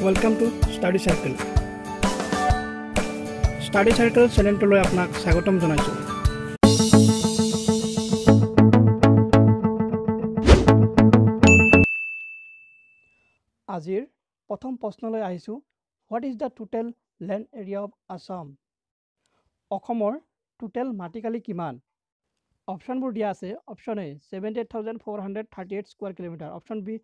Welcome to Study Circle Study Circle চেনেলটোলৈ আপোনাক স্বাগতম জনাইছোঁ। আজিৰ প্ৰথম প্ৰশ্নলৈ আহিছোঁ what is the total land area of Assam অসমৰ টোটেল মাটিকালি কিমান? অপশ্যনবোৰ দিয়া আছে option A seventy eight thousand four hundred thirty eight square kilometre option B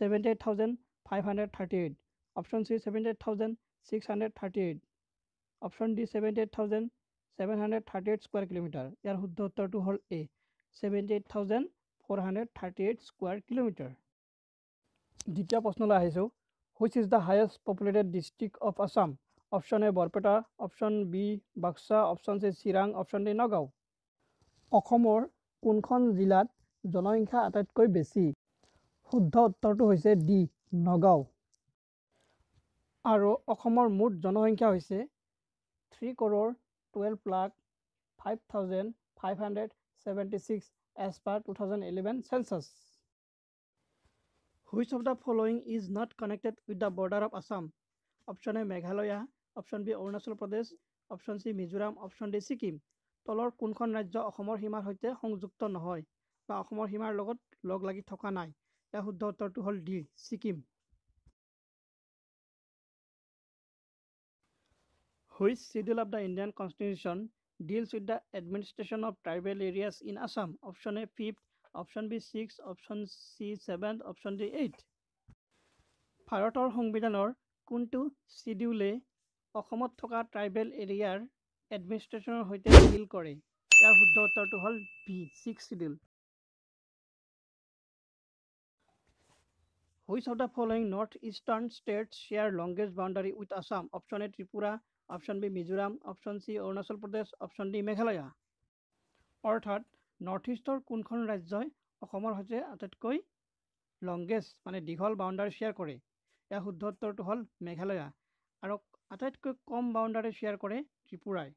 seventy eight thousand five hundred thirty eight option C seventy eight thousand six hundred thirty eight option D seventy eight thousand seven hundred thirty eight square kilometre ইয়াৰ শুদ্ধ উত্তৰটো হ'ল A seventy eight thousand four hundred thirty eight square kilometre দ্বিতীয় প্ৰশ্নলৈ আহিছোঁ which is the highest populated district of Assam option A Barpeta option B Baksa option C Chirang option D Nagaon অসমৰ কোনখন জিলাত জনসংখ্যা আটাইতকৈ বেছি? শুদ্ধ উত্তৰটো হৈছে ডি নগাঁও। আৰু অসমৰ মুঠ জনসংখ্যা হৈছে three crore twelve lakh five thousand five hundred seventy six as per two thousand eleven census which of the following is not connected with the border of Assam option A Meghalaya option B Arunachal Pradesh option C Mizoram option D Sikkim তলৰ কোনখন ৰাজ্য অসমৰ সীমাৰ সৈতে সংযুক্ত নহয় বা অসমৰ সীমাৰ লগত লগ লাগি থকা নাই? ইয়াৰ শুদ্ধ উত্তৰটো হ'ল D Sikkim which schedule of the Indian constitution deals with the administration of tribal areas in Assam option A fifth option B six option C seven option D eight ভাৰতৰ সংবিধানৰ কোনটো চিডিউলে অসমত থকা ট্ৰাইবেল এৰিয়াৰ এডমিনিষ্ট্ৰেশ্যনৰ সৈতে ডিল কৰে? ইয়াৰ শুদ্ধ উত্তৰটো হ'ল B six schedule which of the following north eastern states share longest boundary with Assam option A Tripura. Option B Mizoram option C Arunachal Pradesh option D Meghalaya অৰ্থাৎ নৰ্থ ইষ্টৰ কোনখন ৰাজ্যই অসমৰ সৈতে আটাইতকৈ লংগেষ্ট মানে দীঘল বাউণ্ডাৰী শ্বেয়াৰ কৰে? ইয়াৰ শুদ্ধ উত্তৰটো হ'ল মেঘালয়া। আৰু আটাইতকৈ কম বাউণ্ডাৰী শ্বেয়াৰ কৰে ত্ৰিপুৰাই।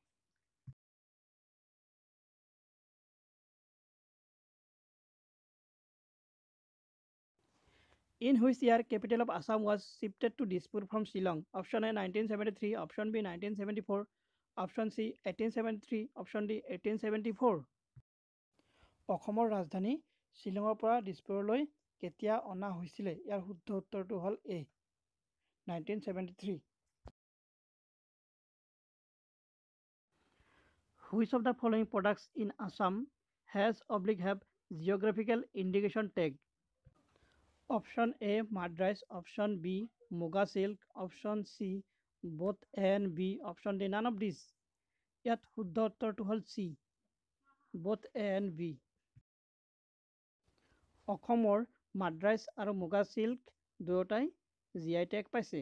To Dispur from Shillong option A nineteen seventy three option B nineteen seventy four option C eighteen seventy three option D eighteen seventy four অসমৰ ৰাজধানী শ্বিলঙৰ পৰা দিছপুৰলৈ কেতিয়া অনা হৈছিলে? ইয়াৰ শুদ্ধ উত্তৰটো হ'ল A nineteen seventy three which of the following products in Assam has oblique have geographical indication tag option A মাদ্ৰাইজ option B Muga silk option C both A and B option D none of this ইয়াত শুদ্ধ উত্তৰটো হ'ল C both A and B অসমৰ মাদ্ৰাইজ আৰু মুগা silk দুয়োটাই G I tag পাইছে।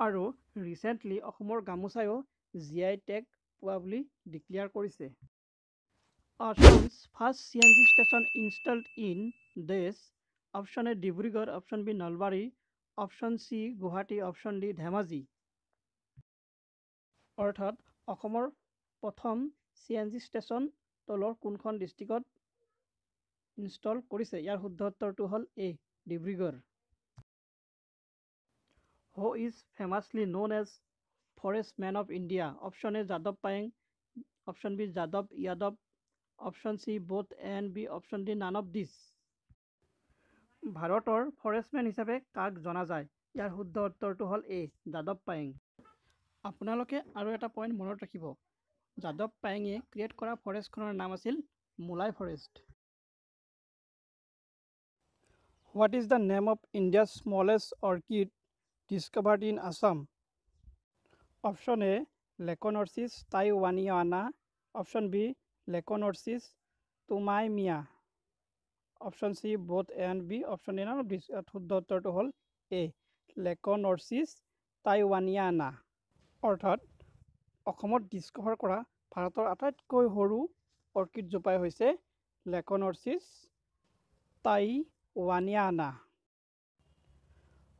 আৰু ৰিচেণ্টলি অসমৰ গামোচাইও জি আই টেগ পোৱা বুলি ডিক্লেয়াৰ কৰিছে। Assam's first C N G station installed in দেশ option A Dibrugarh option B Nalbari option C Guwahati option D Dhemaji. অৰ্থাৎ অসমৰ প্ৰথম চি এন জি ষ্টেচন তলৰ কোনখন ডিষ্ট্ৰিক্টত ইনষ্টল কৰিছে? ইয়াৰ শুদ্ধ উত্তৰটো হ'ল A Dibrugarh. Who is ফেমাছলি known as forest man of India option A Yadav Payeng option B Yadav Yadav option C both and B option D none of দিছ। ভাৰতৰ ফৰেষ্টমেন হিচাপে কাক জনা যায়? ইয়াৰ শুদ্ধ উত্তৰটো হ'ল এ যাদৱ পায়েং। আপোনালোকে আৰু এটা পইণ্ট মনত ৰাখিব। যাদৱ পায়েঙে ক্ৰিয়েট কৰা ফৰেষ্টখনৰ নাম আছিল Molai forest. What is the name of India's smallest orchid discovered in Assam option A Lecanorchis taiwaniana option B Lecanorchis টুমাইমিয়া option C both A and B option A ইয়াত শুদ্ধ উত্তৰটো হ'ল এ লেকনৰ্চিছ টাইৱানিয়ানা। অৰ্থাৎ অসমত ডিছকভাৰ কৰা ভাৰতৰ আটাইতকৈ সৰু অৰ্কিডজোপাই হৈছে Lecanorchis taiwaniana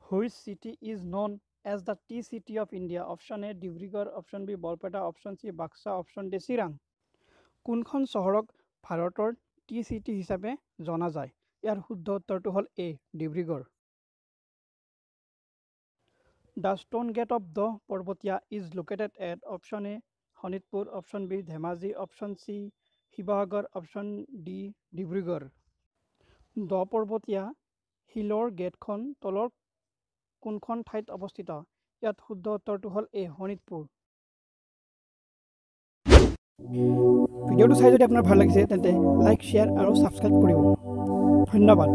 which city is known as the tea city of India option A Dibrugarh. Option B Barpeta. Option C Baksa. Option D Chirang. কোনখন চহৰক ভাৰতৰ টি চিটি হিচাপে জনা যায়। ইয়াৰ শুদ্ধ উত্তৰটো হ'ল A Dibrugarh. The stone gate of Da Parbatia is located at option A Sonitpur option B Dhemaji option C Sivasagar option D Dibrugarh. Da Parbatia শিলৰ গেটখন তলৰ কোনখন ঠাইত অৱস্থিত? ইয়াত শুদ্ধ উত্তৰটো হ'ল এ শোণিতপুৰ। ভিডিঅ'টো চাই যদি আপোনাৰ ভাল লাগিছে তেন্তে লাইক শ্বেয়াৰ আৰু ছাবস্ক্ৰাইব কৰিব। ধন্যবাদ।